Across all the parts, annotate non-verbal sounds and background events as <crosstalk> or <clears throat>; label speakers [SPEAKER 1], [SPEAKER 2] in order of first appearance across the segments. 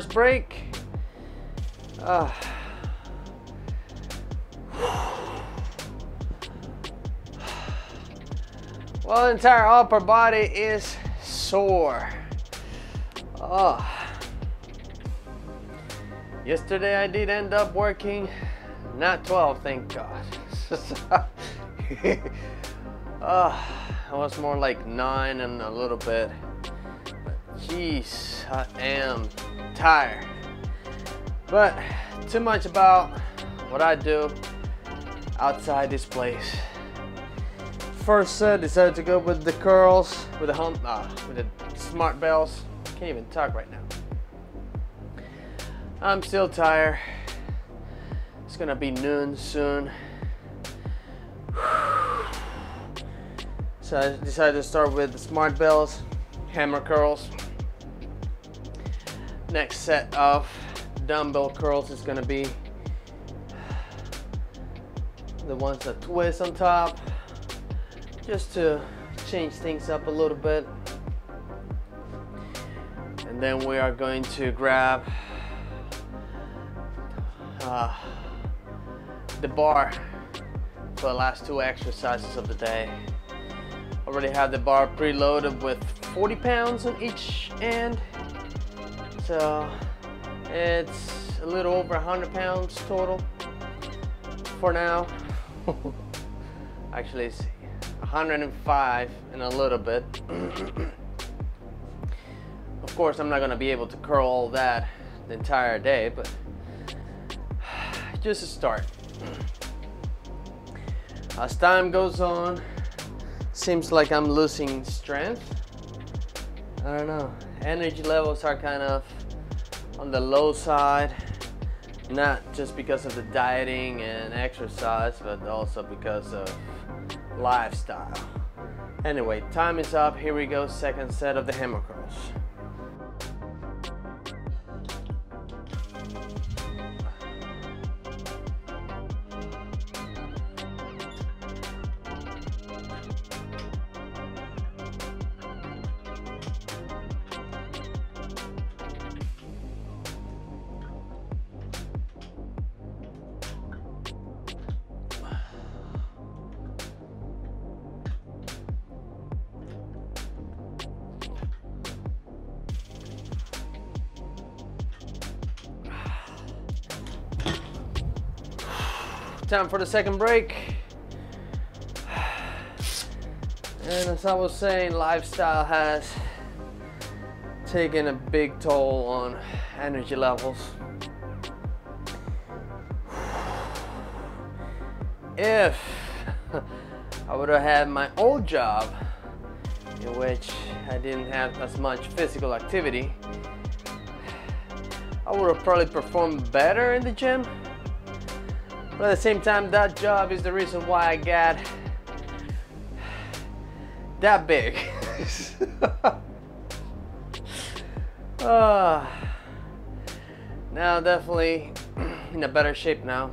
[SPEAKER 1] First break. Uh. Well, entire upper body is sore. Oh. Yesterday I did end up working, not 12, thank God. oh, <laughs> it was more like nine and a little bit. Jeez, I am tired. But too much about what I do outside this place. First set, decided to go with the curls, with the hump, uh, with the smart bells. Can't even talk right now. I'm still tired. It's gonna be noon soon. So I decided to start with the smart bells, hammer curls. Next set of dumbbell curls is gonna be the ones that twist on top, just to change things up a little bit. And then we are going to grab uh, the bar for the last two exercises of the day. Already have the bar preloaded with 40 pounds on each end so it's a little over 100 pounds total for now. <laughs> Actually, it's 105 and a little bit. <clears throat> of course, I'm not gonna be able to curl all that the entire day, but <sighs> just a start. As time goes on, seems like I'm losing strength. I don't know. Energy levels are kind of on the low side not just because of the dieting and exercise but also because of lifestyle. Anyway time is up. Here we go. Second set of the hammer curls Time for the second break. And as I was saying, lifestyle has taken a big toll on energy levels. If I would have had my old job, in which I didn't have as much physical activity, I would have probably performed better in the gym. But at the same time, that job is the reason why I got that big. uh, <laughs> now definitely in a better shape now.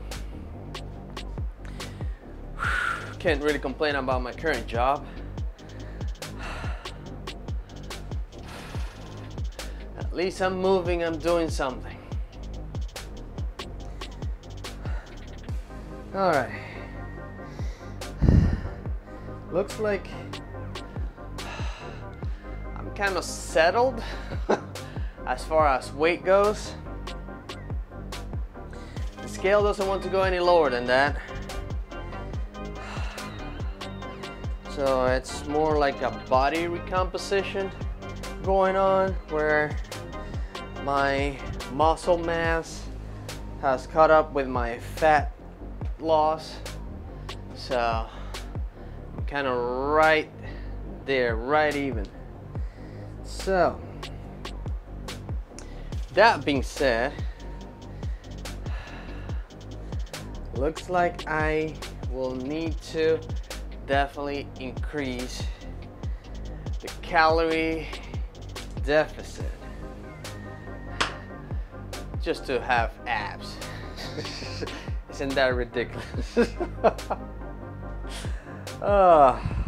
[SPEAKER 1] <sighs> Can't really complain about my current job. <sighs> At least I'm moving, I'm doing something. All right. <sighs> Looks like <sighs> I'm kind of settled <laughs> as far as weight goes. The scale doesn't want to go any lower than that. <sighs> So it's more like a body recomposition going on where my muscle mass has caught up with my fat loss. So I'm kind of right there, right even. So, that being said, looks like I will need to definitely increase the calorie deficit just to have abs. <laughs> Isn't that ridiculous? oh. <laughs>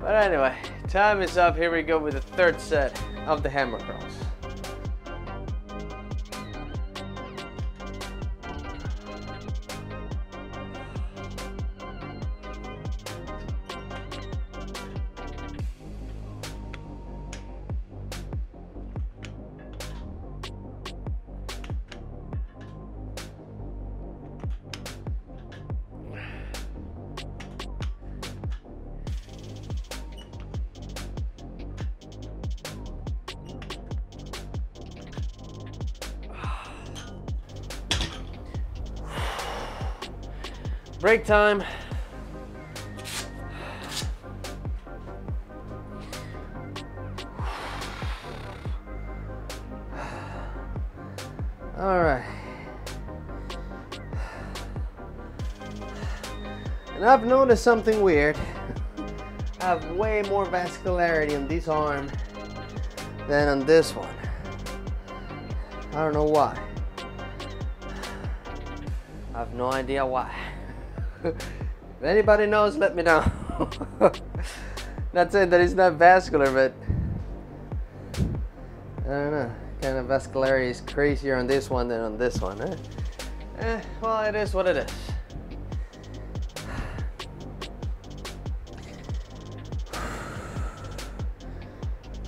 [SPEAKER 1] But anyway, time is up. Here we go with the third set of the hammer curls. Break time. All right. And I've noticed something weird. I have way more vascularity on this arm than on this one. I don't know why. I have no idea why. If anybody knows, let me know. <laughs> not saying that it's not vascular, but I don't know. Kind of vascularity is crazier on this one than on this one. Eh? eh well, it is what it is.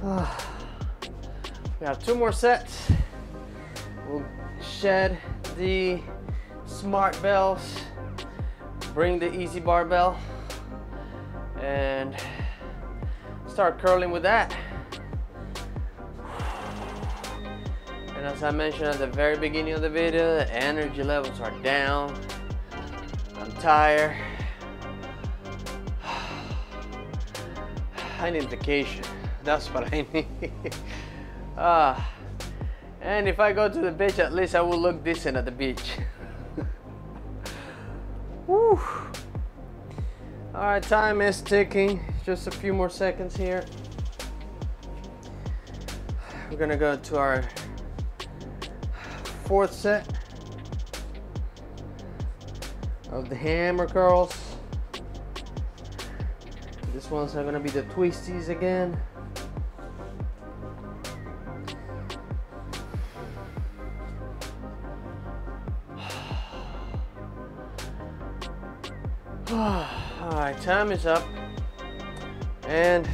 [SPEAKER 1] <sighs> we have two more sets. We'll shed the smart bells bring the EZ barbell and start curling with that. And as I mentioned at the very beginning of the video, the energy levels are down. I'm tired. <sighs> I need vacation. <laughs> That's what I need. <laughs> ah. And if I go to the beach, at least I will look decent at the beach. <laughs> All right, time is ticking. Just a few more seconds here. We're gonna go to our fourth set of the hammer curls. This one's gonna be the twisties again. Time is up. And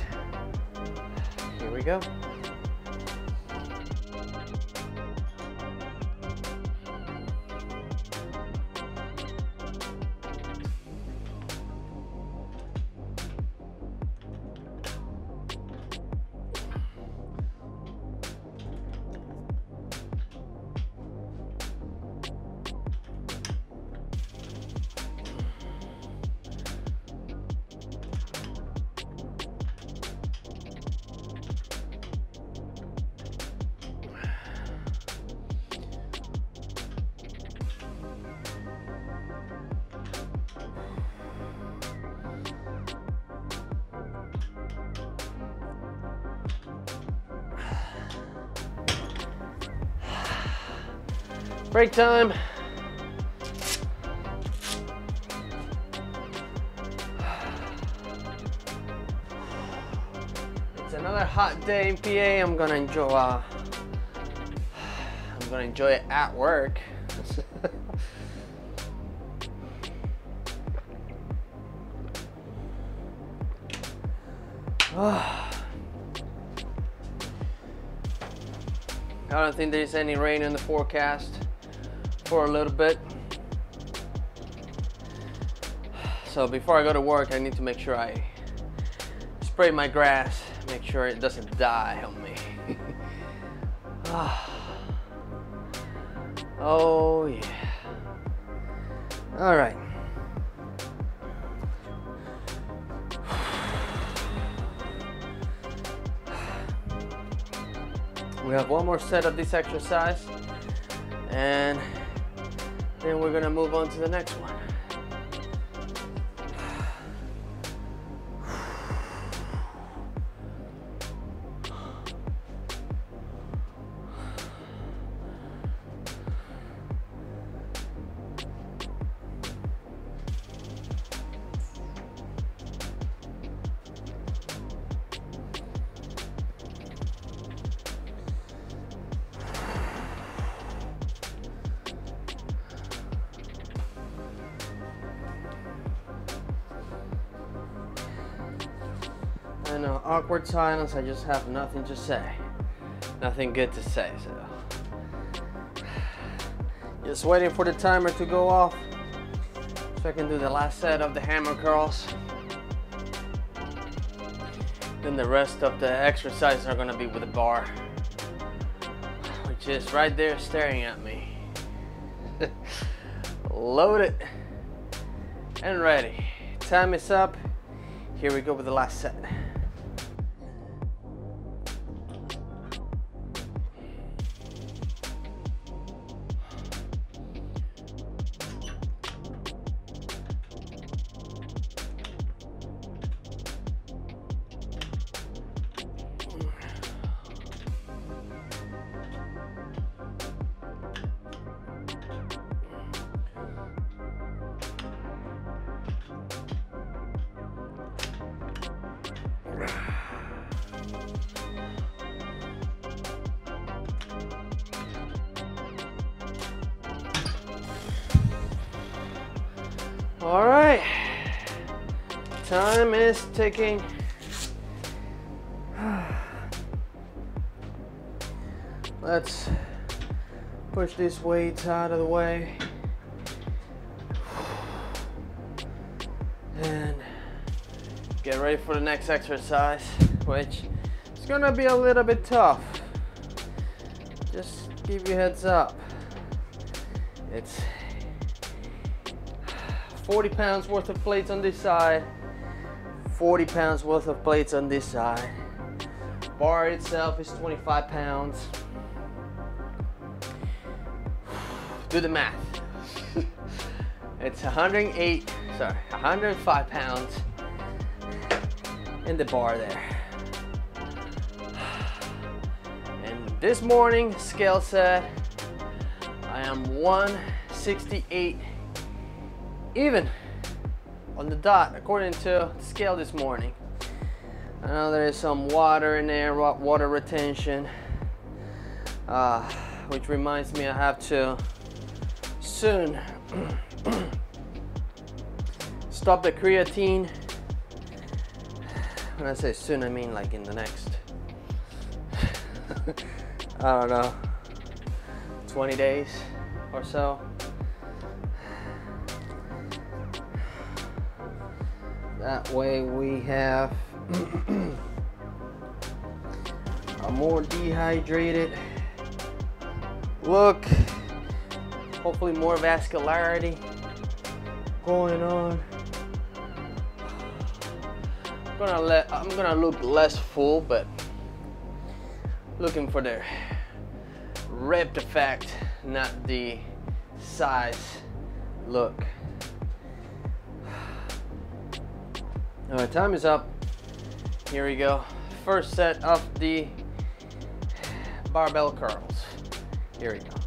[SPEAKER 1] here we go. Break time. It's another hot day in PA. I'm gonna enjoy. Uh, I'm gonna enjoy it at work. <sighs> I don't think there's any rain in the forecast for a little bit. So before I go to work, I need to make sure I spray my grass, make sure it doesn't die on me. <laughs> Ah. oh yeah. All right. <sighs> We have one more set of this exercise and then we're gonna move on to the next one. Awkward silence, I just have nothing to say. Nothing good to say, so. <sighs> Just waiting for the timer to go off so I can do the last set of the hammer curls. Then the rest of the exercises are gonna be with the bar, which is right there staring at me. <laughs> Loaded and ready. Time is up. Here we go with the last set. Ticking. Let's push these weights out of the way. And get ready for the next exercise, which is gonna be a little bit tough. Just give you heads up. It's 40 pounds worth of plates on this side, 40 pounds worth of plates on this side. Bar itself is 25 pounds. <sighs> Do the math. <laughs> it's 108, sorry, 105 pounds in the bar there. <sighs> And this morning, scale said I am 168 even on the dot according to the scale this morning. I know there is some water in there, water retention, uh, which reminds me I have to soon <clears throat> stop the creatine. When I say soon, I mean like in the next, <laughs> I don't know, 20 days or so. That way we have a more dehydrated look. Hopefully more vascularity going on. I'm gonna let I'm gonna look less full, but looking for the ripped effect, not the size look. All right, time is up. Here we go. First set of the barbell curls. Here we go.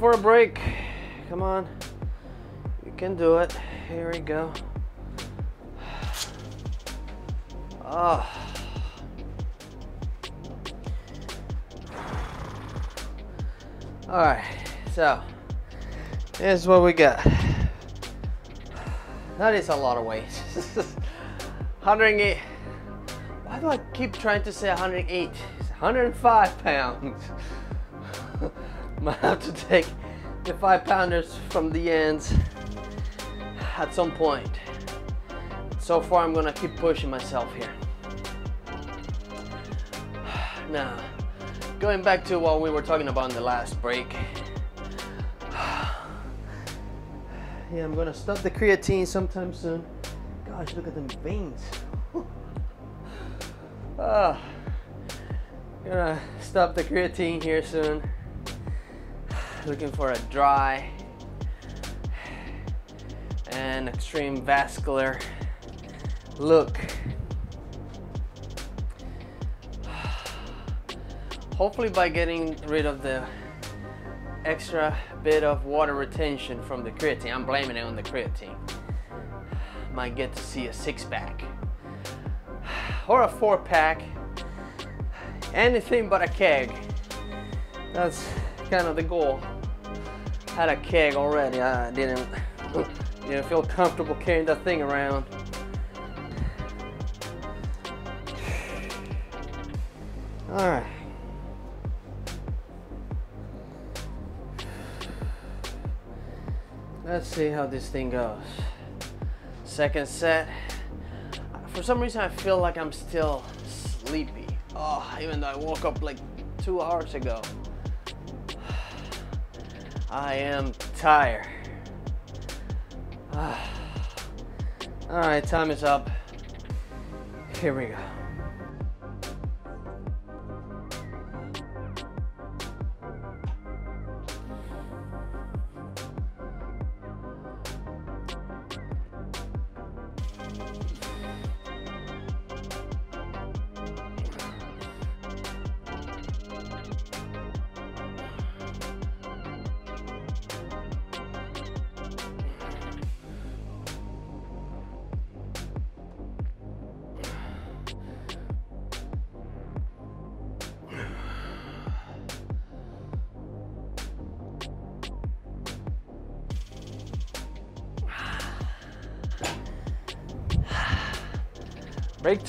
[SPEAKER 1] For a break. Come on. You can do it. Here we go. Oh. All right, so here's what we got. That is a lot of weight. <laughs> 108. Why do I keep trying to say 108? It's 105 pounds. <laughs> I have to take the five pounders from the ends at some point. So far, I'm gonna keep pushing myself here. <sighs> Now, going back to what we were talking about in the last break. <sighs> Yeah, I'm gonna stop the creatine sometime soon. Gosh, look at them veins. <sighs> ah, gonna stop the creatine here soon. Looking for a dry and extreme vascular look. Hopefully by getting rid of the extra bit of water retention from the creatine. I'm blaming it on the creatine. Might get to see a six pack or a four pack. Anything but a keg. That's of the goal. Had a keg already. I didn't, didn't feel comfortable carrying that thing around. All right. Let's see how this thing goes. Second set. For some reason, I feel like I'm still sleepy. Oh, even though I woke up like two hours ago. I am tired. <sighs> All right, time is up. Here we go.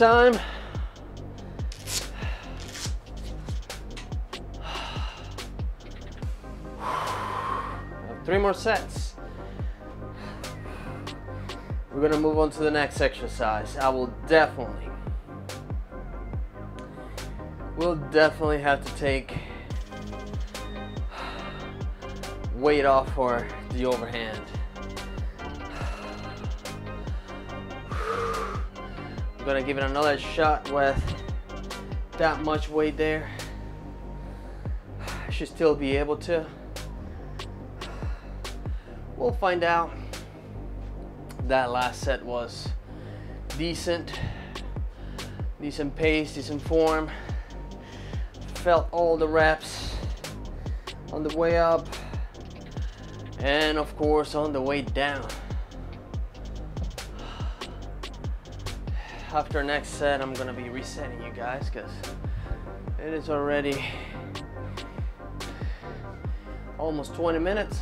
[SPEAKER 1] Time. <sighs> Three more sets. We're gonna move on to the next exercise. I will definitely, we'll definitely have to take <sighs> weight off for the overhand. I'm gonna give it another shot with that much weight there. I should still be able to. We'll find out. That last set was decent. Decent pace, decent form. Felt all the reps on the way up. And of course on the way down. After next set, I'm gonna be resetting you guys because it is already almost 20 minutes.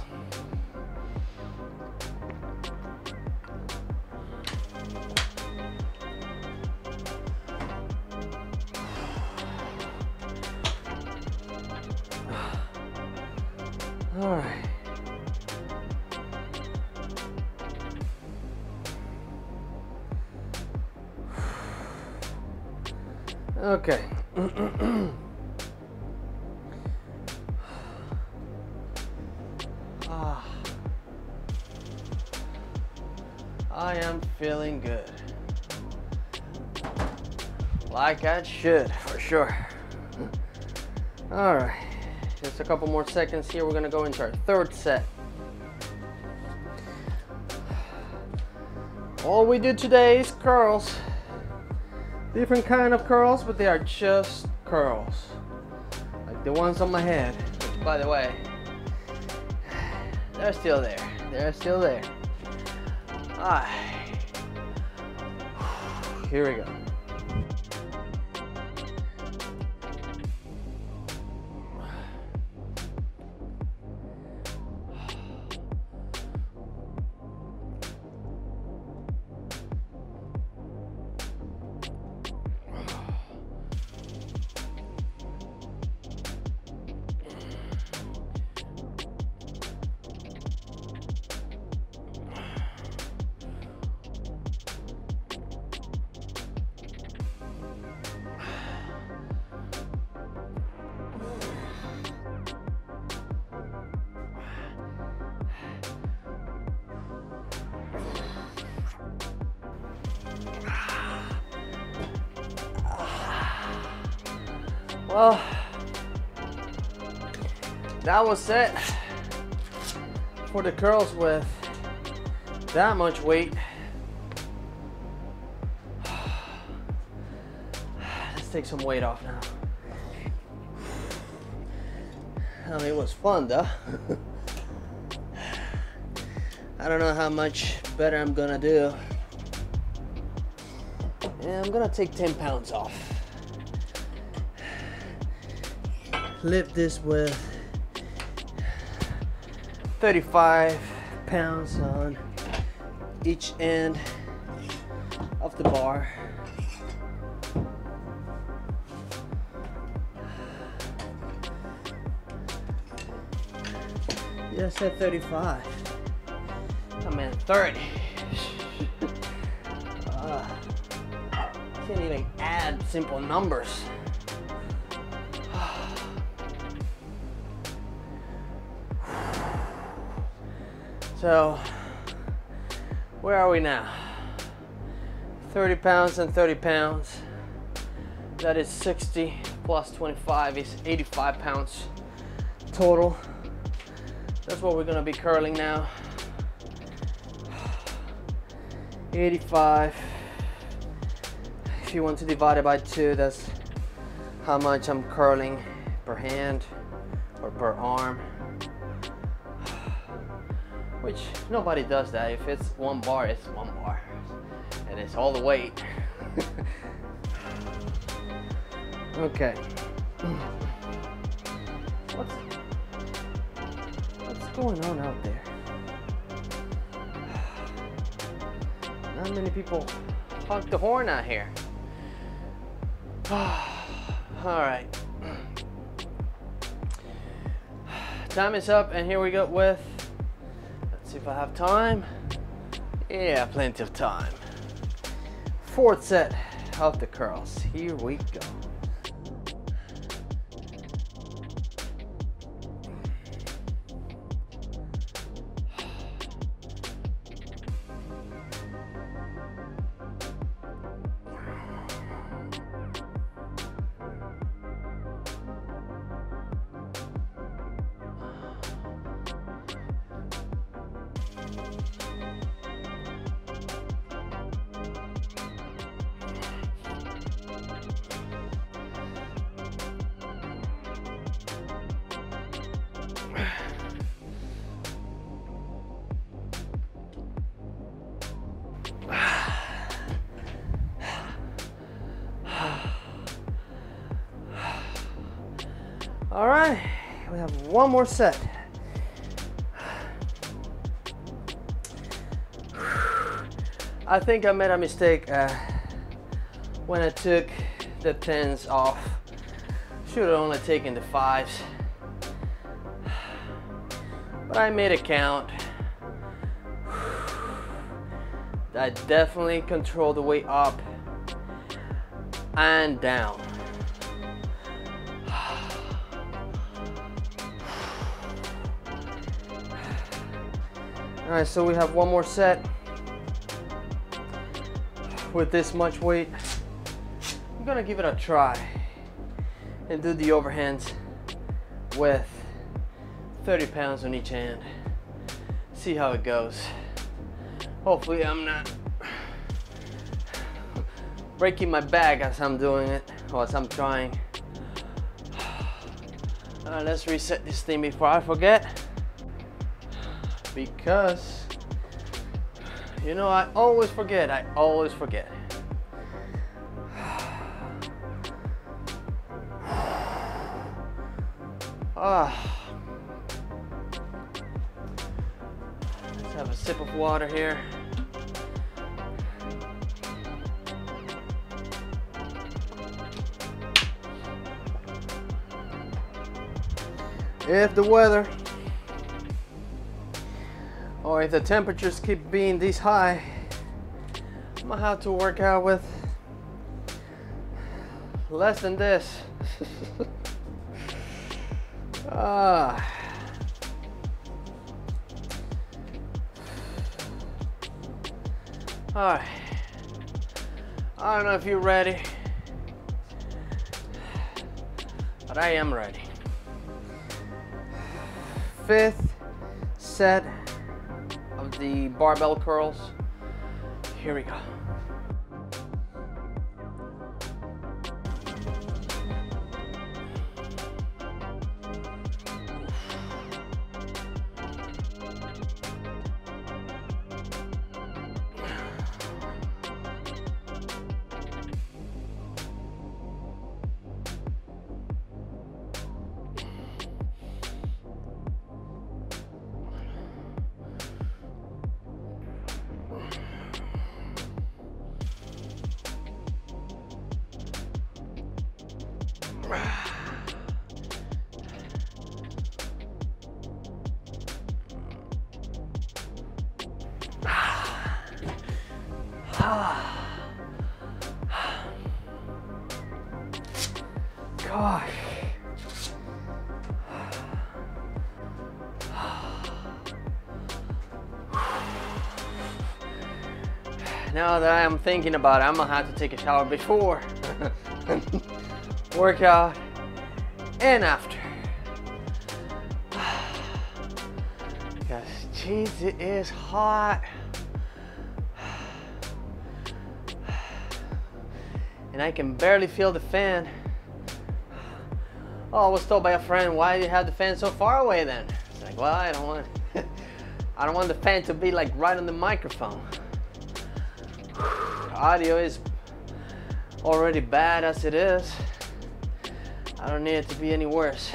[SPEAKER 1] Okay. ah. I am feeling good. Like I should, for sure. All right, just a couple more seconds here. We're gonna go into our third set. All we do today is curls different kind of curls, but they are just curls. Like the ones on my head, by the way, They're still there. They're still there. Alright. <sighs> Here we go. Well, that was it for the curls with that much weight. <sighs> Let's take some weight off now. <sighs> I mean, it was fun though. <sighs> I don't know how much better I'm gonna do. Yeah, I'm gonna take 10 pounds off. Lift this with 35 pounds on each end of the bar. Yeah, I said 35. I'm at 30. <laughs> uh, can't even add simple numbers. So, where are we now? 30 pounds and 30 pounds. That is 60 plus 25 is 85 pounds total. That's what we're gonna be curling now. 85. If you want to divide it by two, that's how much I'm curling per hand or per arm which nobody does that. If it's one bar, it's one bar. And it's all the weight. <laughs> okay. What's, what's going on out there? <sighs> Not many people honk the horn out here. <sighs> all right. <sighs> Time is up and here we go with See if I have time. Yeah, plenty of time. Fourth set of the curls. Here we go. All right, we have one more set. I think I made a mistake uh, when I took the tens off. Should have only taken the fives. But I made a count. I definitely control the weight up and down. <sighs> All right, so we have one more set with this much weight. I'm gonna give it a try and do the overhands with 30 pounds on each hand. See how it goes. Hopefully I'm not breaking my back as I'm doing it or as I'm trying. <sighs> Uh, let's reset this thing before I forget. because you know I always forget. I always forget. Ah. Let's have a sip of water here. If the weather if the temperatures keep being this high, I'm gonna have to work out with less than this. <laughs> ah. All right. I don't know if you're ready, but I am ready. Fifth set the barbell curls. Here we go. Thinking about it, I'm gonna have to take a shower before <laughs> workout and after. <sighs> Because, jeez, it is hot. <sighs> And I can barely feel the fan. Oh, I was told by a friend, why do you have the fan so far away then? It's like, well, I don't want, <laughs> I don't want the fan to be like right on the microphone. Audio is already bad as it is. I don't need it to be any worse.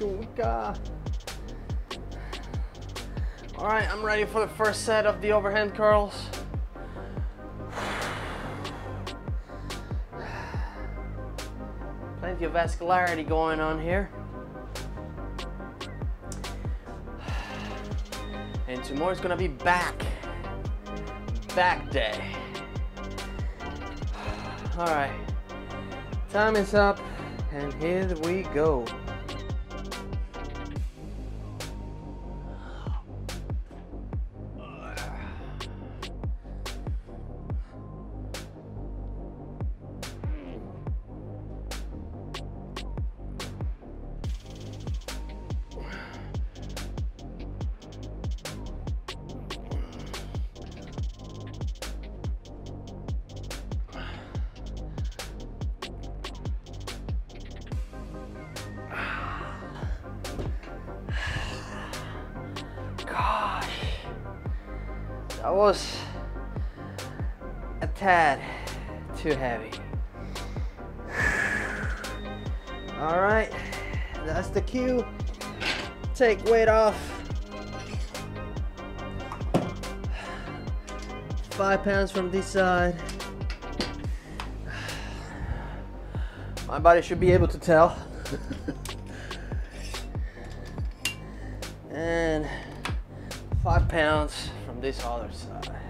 [SPEAKER 1] Yuka. Ah. All right, I'm ready for the first set of the overhand curls. Plenty of vascularity going on here. And tomorrow's gonna be back. Back day. All right, time is up, and here we go. All right, that's the cue. Take weight off. Five pounds from this side. My body should be able to tell. <laughs> and five pounds from this other side.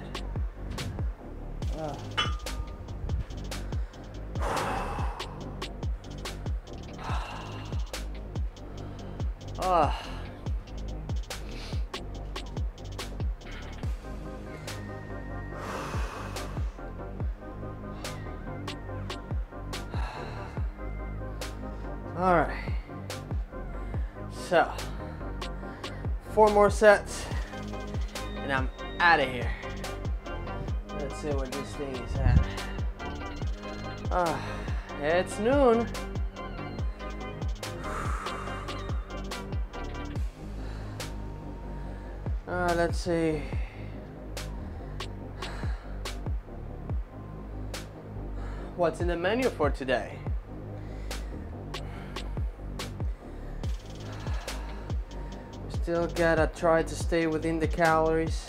[SPEAKER 1] Ah. All right. So, four more sets, and I'm out of here. Let's see what this thing is at. Ah, it's noon. Let's see. What's in the menu for today? Still gotta try to stay within the calories.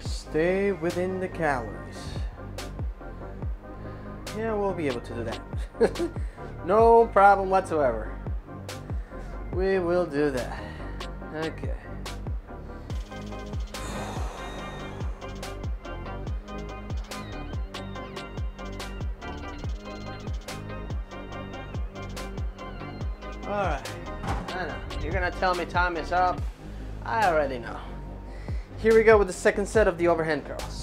[SPEAKER 1] Stay within the calories. Yeah, we'll be able to do that. <laughs> no problem whatsoever. We will do that. Okay. Alright. I know. You're gonna tell me time is up. I already know. Here we go with the second set of the overhand curls.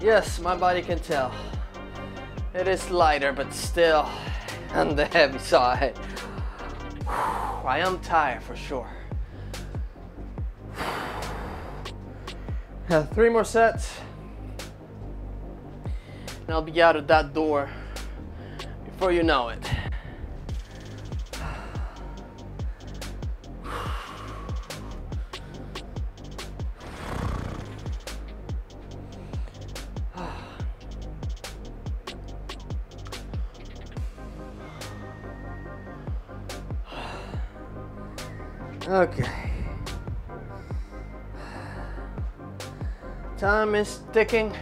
[SPEAKER 1] Yes, my body can tell. It is lighter, but still on the heavy side. I am tired for sure. Three more sets. And I'll be out of that door before you know it. Time is ticking.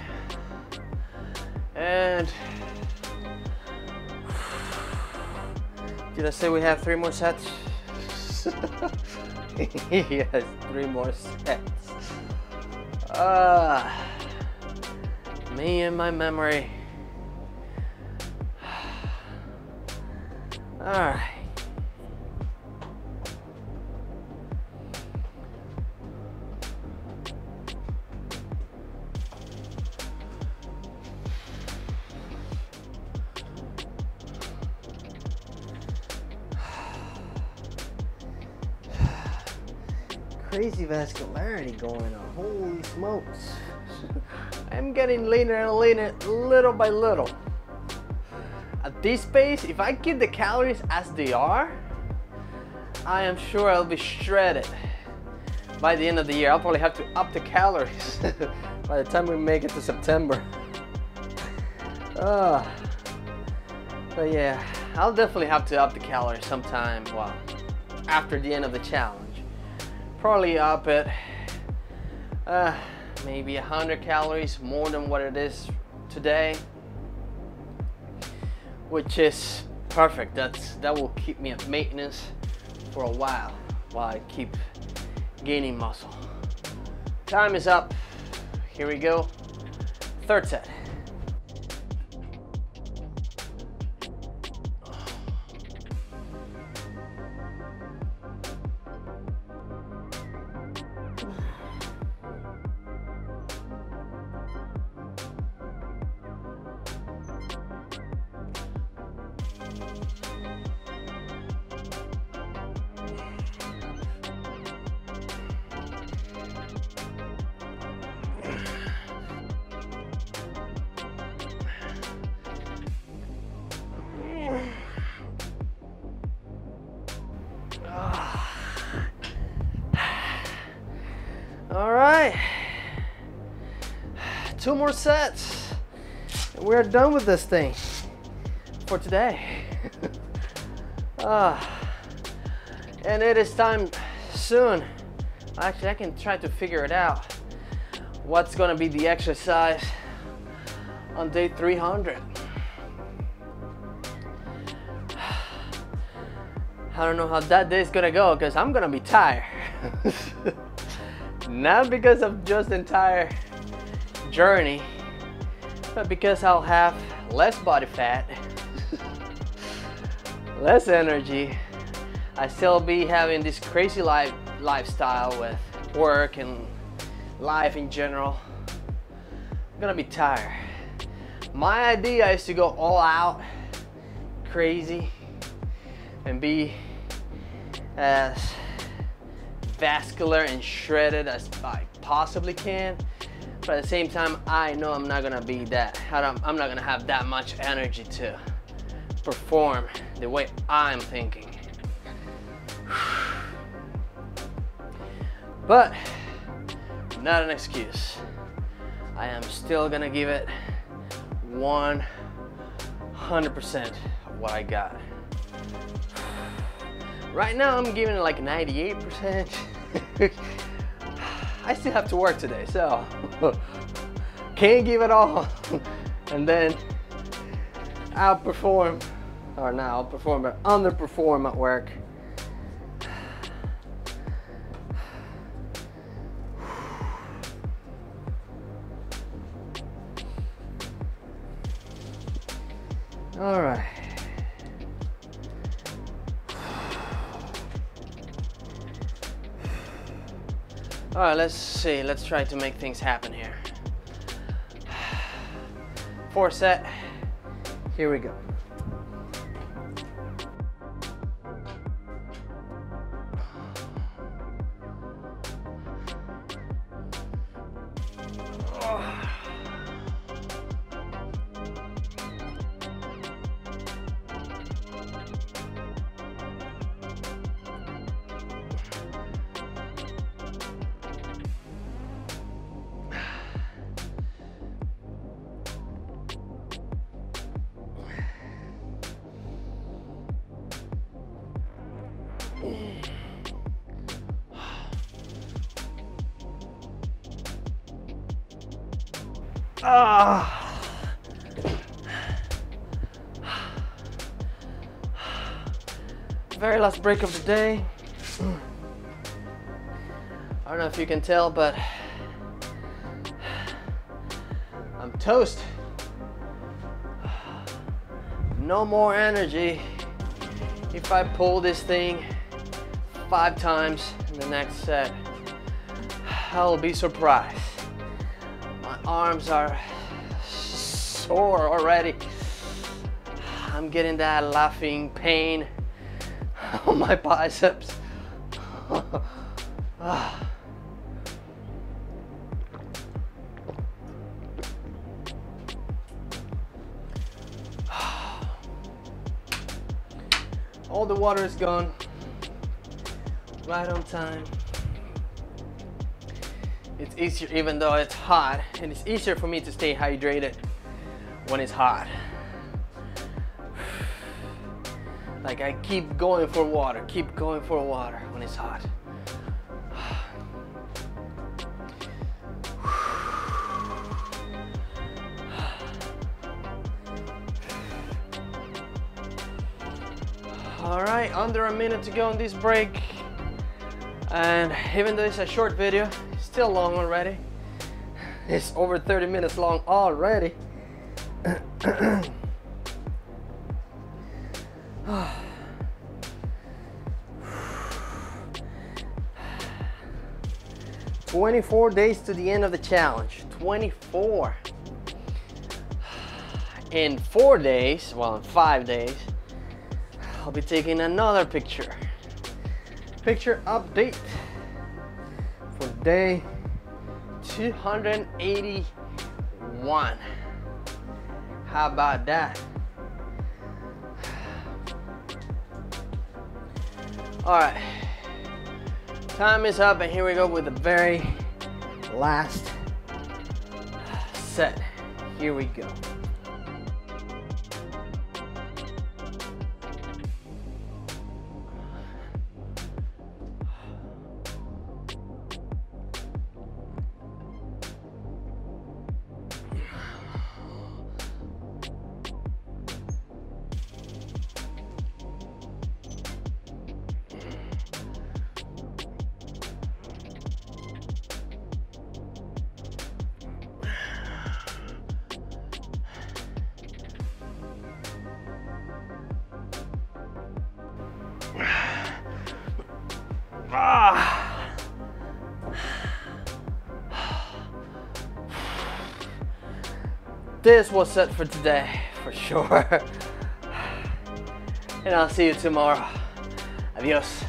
[SPEAKER 1] And did I say we have three more sets? <laughs> yes, three more sets. Ah, uh, me and my memory. Crazy vascularity going on. Holy smokes. <laughs> I'm getting leaner and leaner little by little. At this pace, if I keep the calories as they are, I am sure I'll be shredded by the end of the year. I'll probably have to up the calories <laughs> by the time we make it to September. Uh, <laughs> but yeah, I'll definitely have to up the calories sometime, well, after the end of the challenge probably up at uh, maybe 100 calories more than what it is today which is perfect. That's that will keep me at maintenance for a while while I keep gaining muscle. Time is up. Here we go. Third set Two more sets. We're done with this thing for today. <laughs> ah, and it is time soon. Actually, I can try to figure it out. What's gonna be the exercise on day 300? <sighs> I don't know how that day is gonna go because I'm gonna be tired. <laughs> Not because I'm just entire journey, but because I'll have less body fat, <laughs> less energy. I still be having this crazy life lifestyle with work and life in general. I'm gonna be tired. My idea is to go all out, crazy, and be as vascular and shredded as I possibly can. But at the same time, I know I'm not gonna be that. I'm not gonna have that much energy to perform the way I'm thinking. <sighs> But not an excuse. I am still gonna give it 100% of what I got. <sighs> Right now I'm giving it like 98%. <laughs> I still have to work today, so <laughs> can't give it all <laughs> and then outperform, or not outperform, but underperform at work. <sighs> All right. All right, let's see. Let's try to make things happen here. <sighs> Four set. Here we go. Ah. Very last break of the day. I don't know if you can tell, but I'm toast. No more energy if I pull this thing five times in the next set. I'll be surprised My arms are sore already. I'm getting that laughing pain on my biceps. <sighs> All the water is gone. Right on time. It's easier even though it's hot and it's easier for me to stay hydrated when it's hot. Like I keep going for water keep going for water when it's hot. <sighs> All right under a minute to go on this break and even though it's a short video still long already. It's over 30 minutes long already. Twenty-four days to the end of the challenge. Twenty-four. In four days, well, in five days, I'll be taking another picture. Picture update for day 281. How about that? <sighs> All right, time is up and here we go with the very last set. Here we go. This was it for today, for sure. <sighs> And I'll see you tomorrow. Adios.